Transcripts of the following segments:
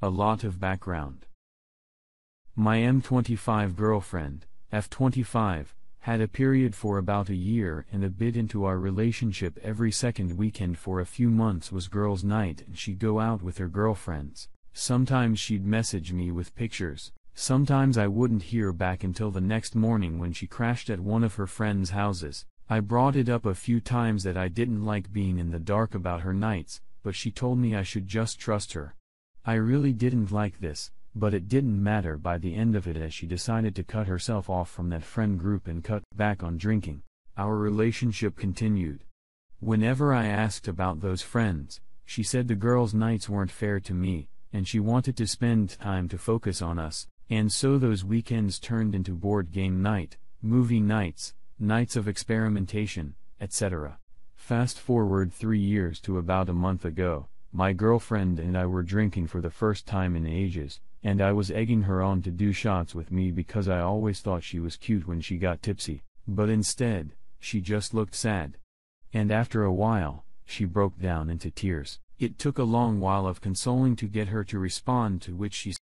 A lot of background. My M25 girlfriend, F25, had a period for about a year and a bit into our relationship every second weekend for a few months was girls' night and she'd go out with her girlfriends. Sometimes she'd message me with pictures, sometimes I wouldn't hear back until the next morning when she crashed at one of her friends' houses. I brought it up a few times that I didn't like being in the dark about her nights, but she told me I should just trust her. I really didn't like this, but it didn't matter by the end of it as she decided to cut herself off from that friend group and cut back on drinking. Our relationship continued. Whenever I asked about those friends, she said the girls' nights weren't fair to me, and she wanted to spend time to focus on us, and so those weekends turned into board game night, movie nights, nights of experimentation, etc. Fast forward three years to about a month ago, my girlfriend and I were drinking for the first time in ages, and I was egging her on to do shots with me because I always thought she was cute when she got tipsy, but instead, she just looked sad. And after a while, she broke down into tears. It took a long while of consoling to get her to respond to which she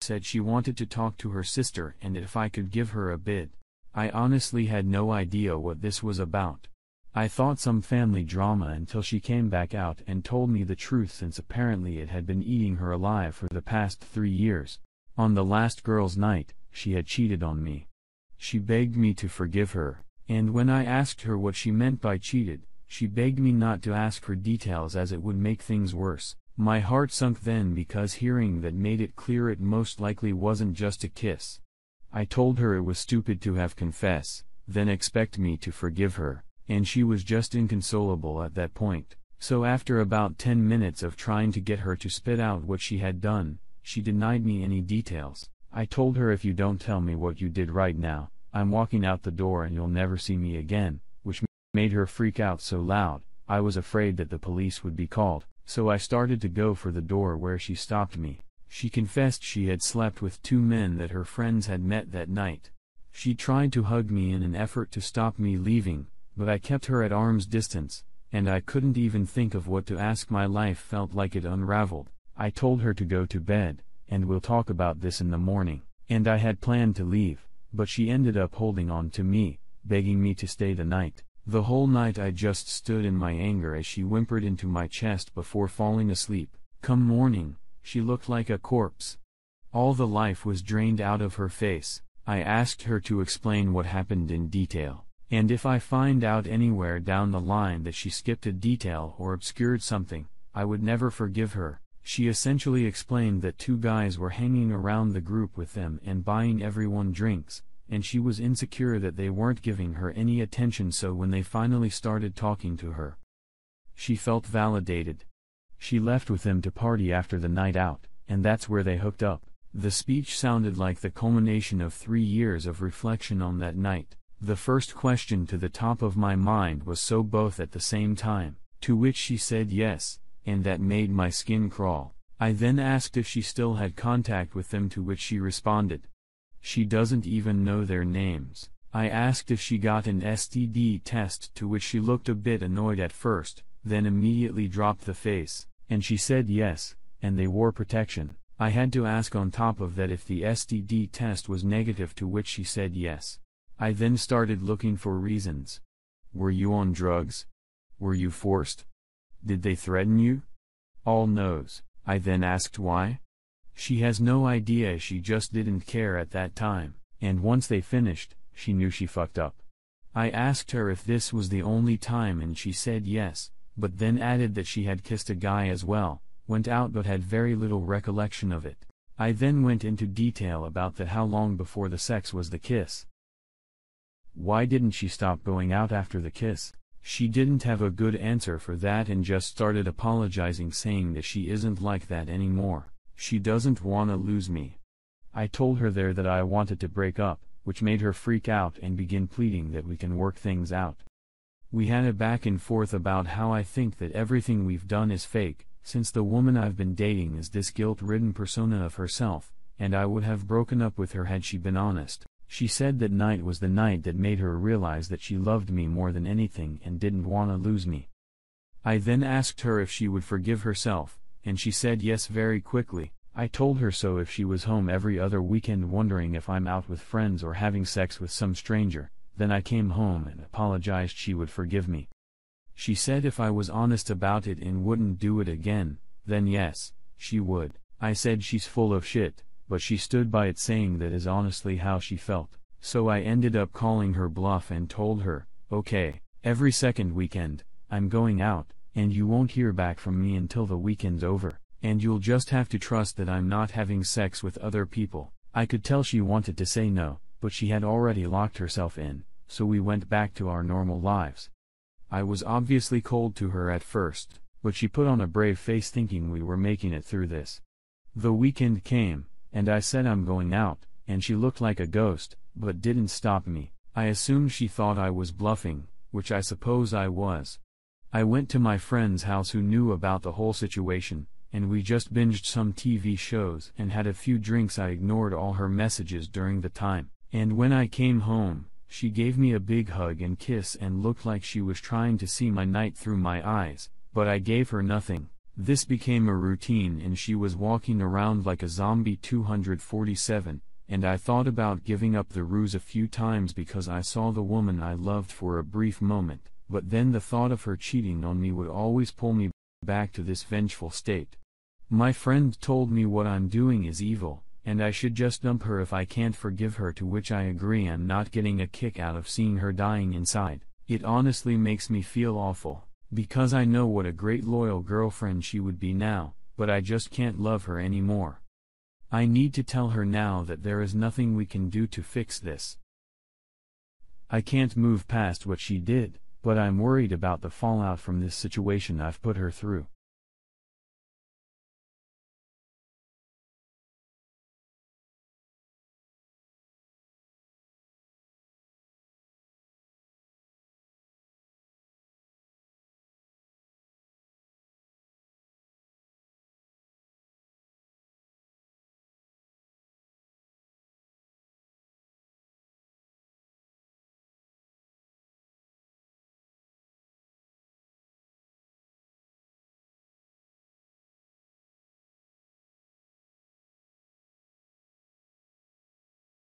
said she wanted to talk to her sister and if I could give her a bid. I honestly had no idea what this was about. I thought some family drama until she came back out and told me the truth since apparently it had been eating her alive for the past three years. On the last girl's night, she had cheated on me. She begged me to forgive her, and when I asked her what she meant by cheated, she begged me not to ask for details as it would make things worse. My heart sunk then because hearing that made it clear it most likely wasn't just a kiss. I told her it was stupid to have confess, then expect me to forgive her and she was just inconsolable at that point. So after about 10 minutes of trying to get her to spit out what she had done, she denied me any details. I told her if you don't tell me what you did right now, I'm walking out the door and you'll never see me again, which made her freak out so loud, I was afraid that the police would be called, so I started to go for the door where she stopped me. She confessed she had slept with two men that her friends had met that night. She tried to hug me in an effort to stop me leaving, but I kept her at arm's distance, and I couldn't even think of what to ask my life felt like it unraveled. I told her to go to bed, and we'll talk about this in the morning, and I had planned to leave, but she ended up holding on to me, begging me to stay the night. The whole night I just stood in my anger as she whimpered into my chest before falling asleep. Come morning, she looked like a corpse. All the life was drained out of her face. I asked her to explain what happened in detail. And if I find out anywhere down the line that she skipped a detail or obscured something, I would never forgive her. She essentially explained that two guys were hanging around the group with them and buying everyone drinks, and she was insecure that they weren't giving her any attention so when they finally started talking to her, she felt validated. She left with them to party after the night out, and that's where they hooked up. The speech sounded like the culmination of three years of reflection on that night. The first question to the top of my mind was so both at the same time, to which she said yes, and that made my skin crawl. I then asked if she still had contact with them to which she responded. She doesn't even know their names. I asked if she got an STD test to which she looked a bit annoyed at first, then immediately dropped the face, and she said yes, and they wore protection. I had to ask on top of that if the STD test was negative to which she said yes. I then started looking for reasons. Were you on drugs? Were you forced? Did they threaten you? All knows. I then asked why. She has no idea she just didn't care at that time, and once they finished, she knew she fucked up. I asked her if this was the only time and she said yes, but then added that she had kissed a guy as well, went out but had very little recollection of it. I then went into detail about the how long before the sex was the kiss. Why didn't she stop going out after the kiss? She didn't have a good answer for that and just started apologizing saying that she isn't like that anymore. She doesn't wanna lose me. I told her there that I wanted to break up, which made her freak out and begin pleading that we can work things out. We had a back and forth about how I think that everything we've done is fake, since the woman I've been dating is this guilt-ridden persona of herself, and I would have broken up with her had she been honest. She said that night was the night that made her realize that she loved me more than anything and didn't want to lose me. I then asked her if she would forgive herself, and she said yes very quickly. I told her so if she was home every other weekend wondering if I'm out with friends or having sex with some stranger, then I came home and apologized she would forgive me. She said if I was honest about it and wouldn't do it again, then yes, she would. I said she's full of shit, but she stood by it saying that is honestly how she felt. So I ended up calling her bluff and told her, okay, every second weekend, I'm going out, and you won't hear back from me until the weekend's over, and you'll just have to trust that I'm not having sex with other people. I could tell she wanted to say no, but she had already locked herself in, so we went back to our normal lives. I was obviously cold to her at first, but she put on a brave face thinking we were making it through this. The weekend came, and I said I'm going out, and she looked like a ghost, but didn't stop me. I assumed she thought I was bluffing, which I suppose I was. I went to my friend's house who knew about the whole situation, and we just binged some TV shows and had a few drinks. I ignored all her messages during the time, and when I came home, she gave me a big hug and kiss and looked like she was trying to see my night through my eyes, but I gave her nothing. This became a routine and she was walking around like a zombie 247, and I thought about giving up the ruse a few times because I saw the woman I loved for a brief moment, but then the thought of her cheating on me would always pull me back to this vengeful state. My friend told me what I'm doing is evil, and I should just dump her if I can't forgive her to which I agree I'm not getting a kick out of seeing her dying inside. It honestly makes me feel awful, because I know what a great loyal girlfriend she would be now, but I just can't love her anymore. I need to tell her now that there is nothing we can do to fix this. I can't move past what she did, but I'm worried about the fallout from this situation I've put her through.